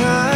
time